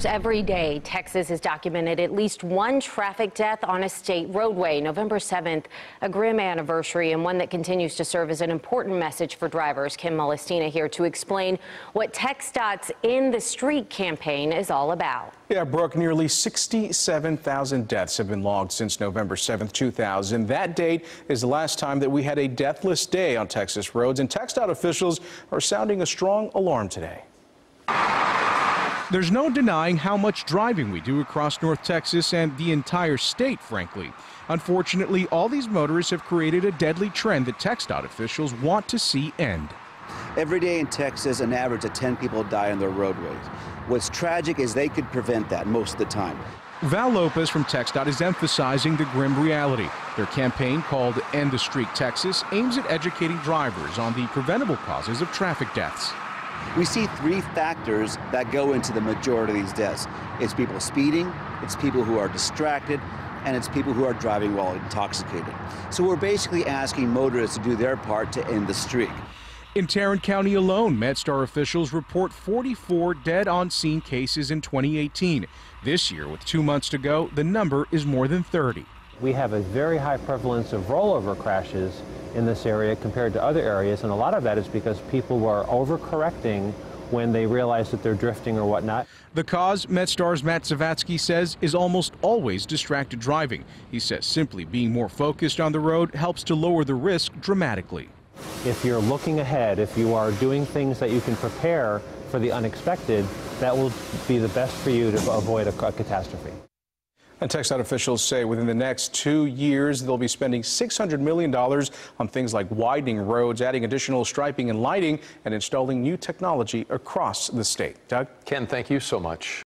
drivers every day. Texas has documented at least one traffic death on a state roadway. November 7th, a grim anniversary and one that continues to serve as an important message for drivers. Ken Molestina here to explain what TxDOT's End the Streak campaign is all about. Yeah, Brooke, nearly 67,000 deaths have been logged since November 7th, 2000. That date is the last time that we had a deathless day on Texas roads, and TxDOT officials are sounding a strong alarm today. There's no denying how much driving we do across North Texas and the entire state, frankly. Unfortunately, all these motorists have created a deadly trend that TxDOT officials want to see end. Every day in Texas, an average of 10 people die on their roadways. What's tragic is they could prevent that most of the time. Val Lopez from TxDOT is emphasizing the grim reality. Their campaign called End the Streak Texas aims at educating drivers on the preventable causes of traffic deaths. We see three factors that go into the majority of these deaths. It's people speeding, it's people who are distracted, and it's people who are driving while intoxicated. So we're basically asking motorists to do their part to end the streak. In Tarrant County alone, MedStar officials report 44 dead on scene cases in 2018. This year, with two months to go, the number is more than 30. We have a very high prevalence of rollover crashes in this area compared to other areas, and a lot of that is because people were overcorrecting when they realize that they're drifting or whatnot. The cause, MedStar's Matt Zavadsky says, is almost always distracted driving. He says simply being more focused on the road helps to lower the risk dramatically. If you're looking ahead, if you are doing things that you can prepare for the unexpected, that will be the best for you to avoid a, a catastrophe. And TxDOT officials say within the next two years, they'll be spending $600 million on things like widening roads, adding additional striping and lighting, and installing new technology across the state. Doug? Ken, thank you so much.